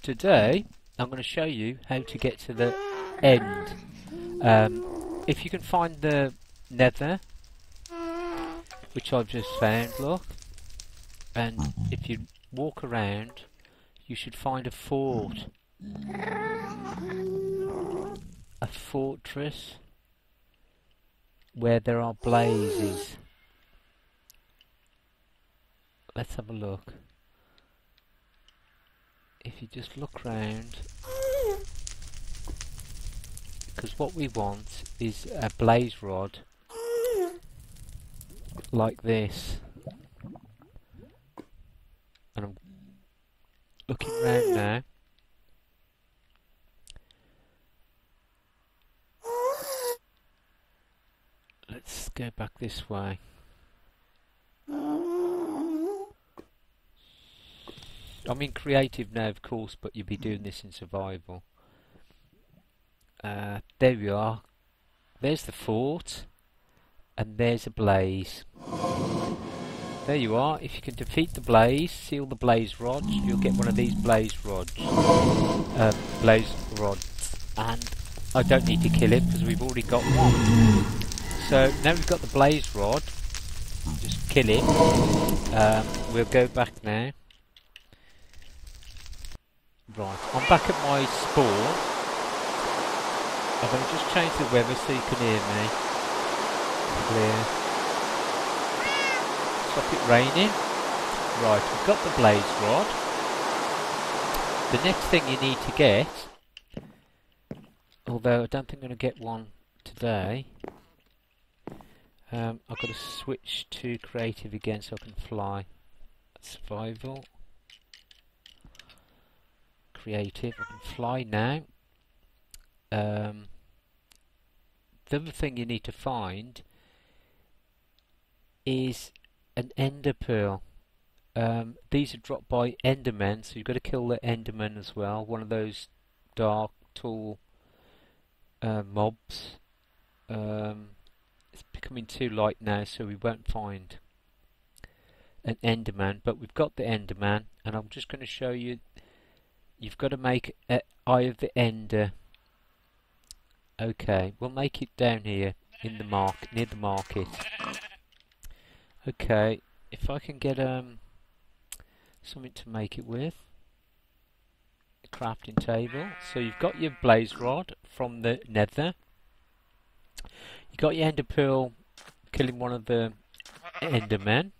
Today, I'm going to show you how to get to the end. Um, if you can find the nether, which I've just found, look, and if you walk around, you should find a fort. A fortress where there are blazes. Let's have a look. If you just look round, because what we want is a blaze rod like this. And I'm looking round now. Let's go back this way. I'm in creative now, of course, but you'd be doing this in survival. Uh, there we are. There's the fort, and there's a blaze. There you are. If you can defeat the blaze, seal the blaze rods, you'll get one of these blaze rods. Uh, blaze rods. And I don't need to kill it because we've already got one. So now we've got the blaze rod. Just kill it. Um, we'll go back now. Right, I'm back at my spawn. I'm going to just change the weather so you can hear me. Clear. Stop it raining. Right, we've got the blaze rod. The next thing you need to get, although I don't think I'm going to get one today, um, I've got to switch to creative again so I can fly. Survival creative. I can fly now. Um, the other thing you need to find is an ender pearl. Um, these are dropped by endermen, so you've got to kill the enderman as well. One of those dark, tall uh, mobs. Um, it's becoming too light now, so we won't find an enderman. But we've got the enderman, and I'm just going to show you You've got to make Eye of the Ender. Okay, we'll make it down here in the mark near the market. Okay, if I can get um something to make it with. A crafting table. So you've got your blaze rod from the nether. You got your ender pearl killing one of the endermen.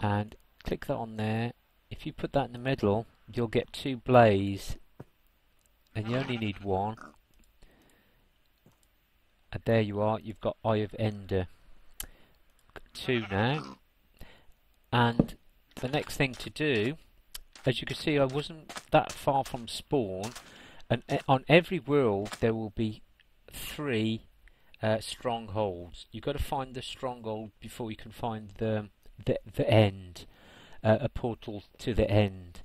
And click that on there. If you put that in the middle, you'll get two blaze and you only need one. And there you are you've got Eye of Ender. Two now. And the next thing to do as you can see I wasn't that far from spawn and on every world there will be three uh, strongholds. You've got to find the stronghold before you can find the the, the end uh, a portal to the end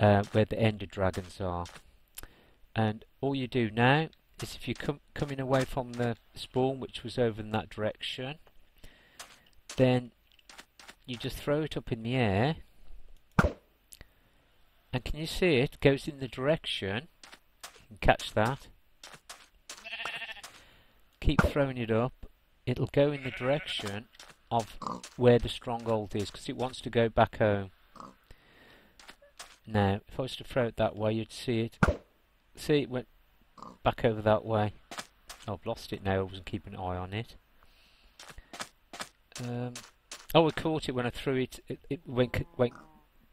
uh, where the ender dragons are. And all you do now is if you're com coming away from the spawn, which was over in that direction, then you just throw it up in the air. And can you see it? Goes in the direction. Catch that. Keep throwing it up. It'll go in the direction of where the stronghold is because it wants to go back home. Now, if I was to throw it that way, you'd see it. See, it went back over that way. I've lost it now. I wasn't keeping an eye on it. Um, oh, I caught it when I threw it. It, it went, went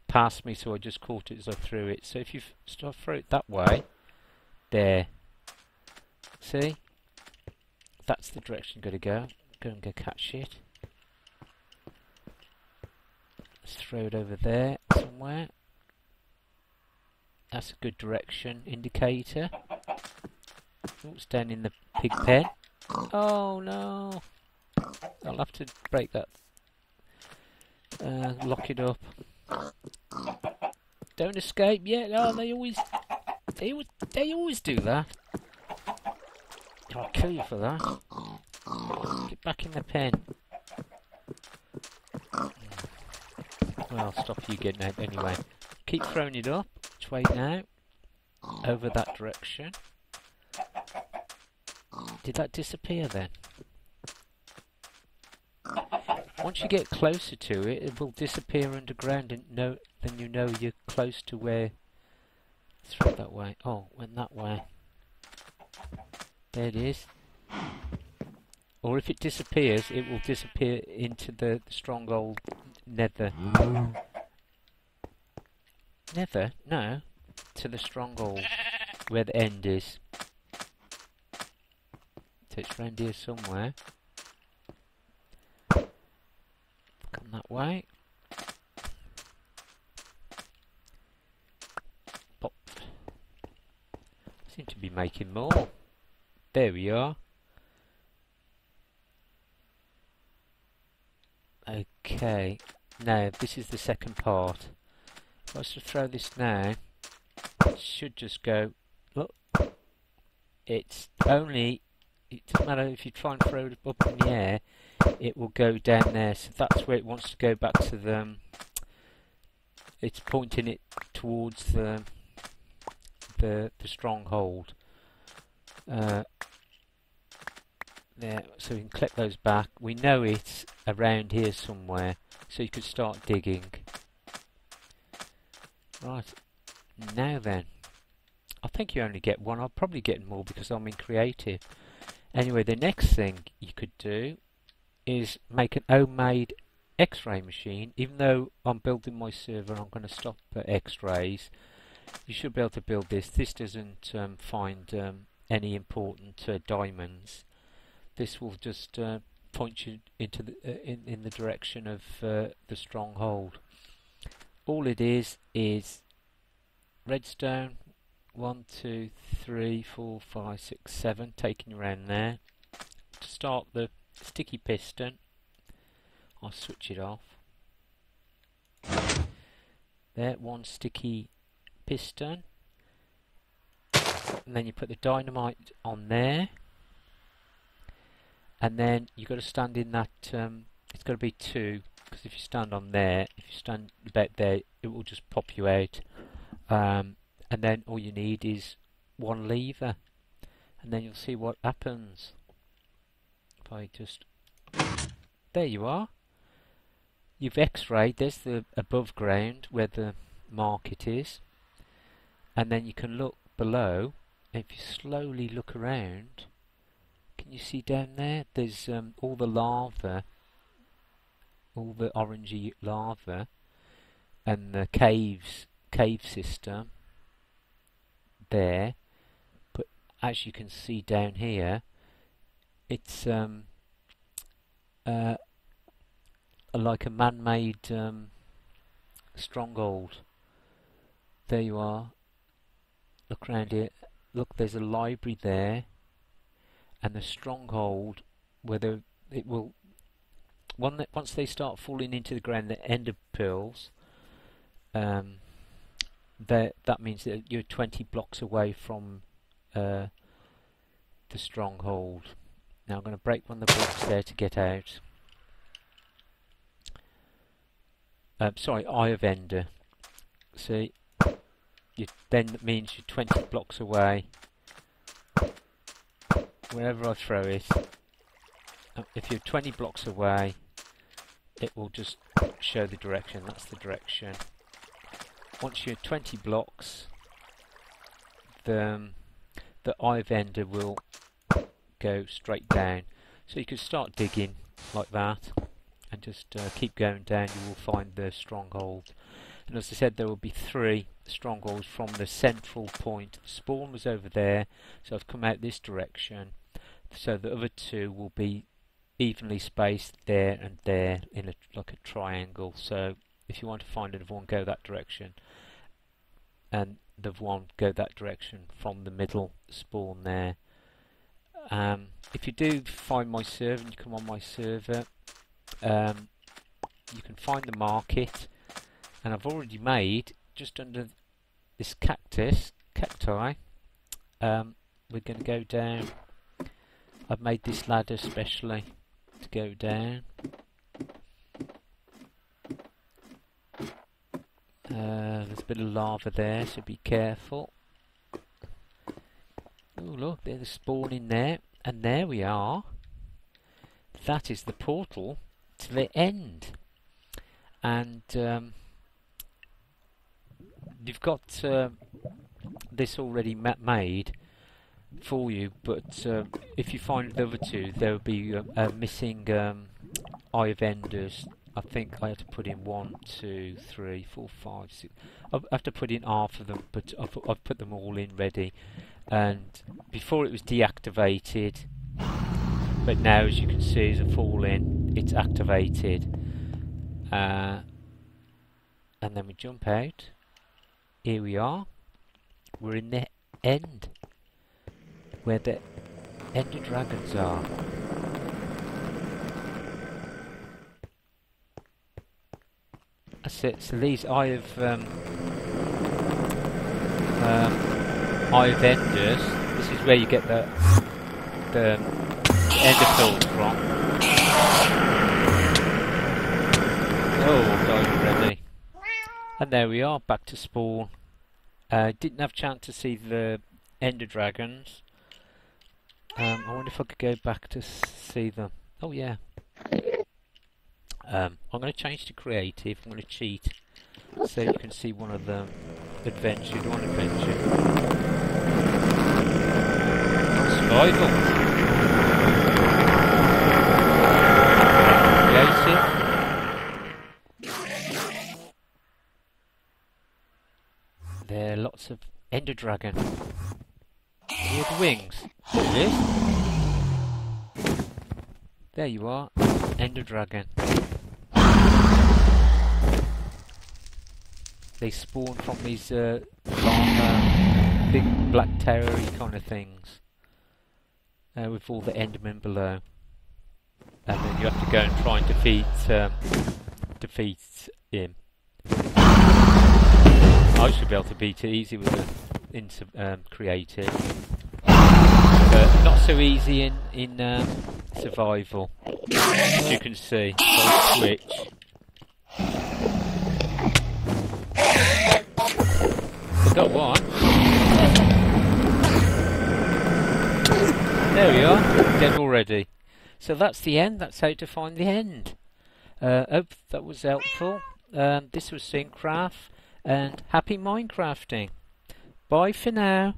past me, so I just caught it as I threw it. So if you throw it that way, there. See? That's the direction you've got to go. Go and go catch it. Let's throw it over there somewhere. That's a good direction indicator. Oh, it's down in the pig pen. Oh no! I'll have to break that. Uh, lock it up. Don't escape yet. Oh, they always, they always, they always do that. I'll kill you for that. Get back in the pen. Well, I'll stop you getting out anyway. Keep throwing it up way now, over that direction. Did that disappear then? Once you get closer to it, it will disappear underground and know, then you know you're close to where... Throw that way. Oh, went that way. There it is. Or if it disappears, it will disappear into the, the stronghold nether. Mm. Nether? No. To the stronghold. Where the end is. So it's round here somewhere. Come that way. Pop. Seem to be making more. There we are. Okay, now this is the second part. If I throw this now, it should just go, look, it's only, it doesn't matter if you try and throw it up in the air, it will go down there, so that's where it wants to go back to the, um, it's pointing it towards the, the, the stronghold. Uh, there, so we can click those back. We know it's around here somewhere, so you could start digging. Right, now then. I think you only get one. I'll probably get more because I'm in creative. Anyway, the next thing you could do is make an homemade x-ray machine. Even though I'm building my server, I'm going to stop at x-rays. You should be able to build this. This doesn't um, find um, any important uh, diamonds this will just uh, point you into the uh, in in the direction of uh, the stronghold. All it is is redstone. One, two, three, four, five, six, seven. Taking around there to start the sticky piston. I'll switch it off. There, one sticky piston. And then you put the dynamite on there and then you've got to stand in that um, it's got to be two because if you stand on there if you stand about there it will just pop you out. Um, and then all you need is one lever and then you'll see what happens. If I just there you are. You've x-rayed there's the above ground where the market is. And then you can look below if you slowly look around can you see down there? There's um, all the lava, all the orangey lava, and the caves, cave system there. But as you can see down here, it's um, uh, like a man-made um, stronghold. There you are. Look around here. Look, there's a library there and the stronghold whether it will one that once they start falling into the ground the ender pearls um, that that means that you're 20 blocks away from uh, the stronghold. Now I'm going to break one of the blocks there to get out. Um, sorry eye of ender. See? You, then that means you're 20 blocks away. Wherever I throw it, uh, if you're 20 blocks away, it will just show the direction. That's the direction. Once you're 20 blocks, the, um, the eye ender will go straight down. So you can start digging like that and just uh, keep going down. You will find the stronghold. And as I said, there will be three strongholds from the central point. The spawn was over there, so I've come out this direction so the other two will be evenly spaced there and there in a, like a triangle. So if you want to find another one go that direction. And the one go that direction from the middle spawn there. Um, if you do find my server and you come on my server um, you can find the market. And I've already made just under this cactus cacti um, we're going to go down. I've made this ladder specially to go down. Uh, there's a bit of lava there, so be careful. Oh look, there's a spawn in there, and there we are. That is the portal to the end, and um, you've got uh, this already ma made for you. But uh, if you find the other two, there will be a, a missing um, Eye of Enders I think I have to put in one, two, three, four, five, six. I have to put in half of them, but I've, I've put them all in ready. And before it was deactivated, but now as you can see as I fall in, it's activated. Uh, and then we jump out. Here we are. We're in the end, where the Ender Dragons are. That's it. So these of um, um, of Enders. This is where you get the the Ender pearls from. Oh, died already. And there we are, back to spawn. Uh, didn't have chance to see the Ender Dragons. Um, I wonder if I could go back to see them. Oh yeah, um, I'm going to change to creative. I'm going to cheat so you can see one of the adventure. One adventure. Survival. There are lots of ender dragon. With wings. There you are, ender dragon. they spawn from these uh, long, big black terror kind of things uh, with all the endermen below. And then you have to go and try and defeat um, defeat him. I should be able to beat it easy with the into um, creative so easy in in um, survival as you can see switch Got one. There we are, dead already. So that's the end, that's how to find the end. Uh, hope that was helpful. Um, this was Simkraf, and happy Minecrafting. Bye for now.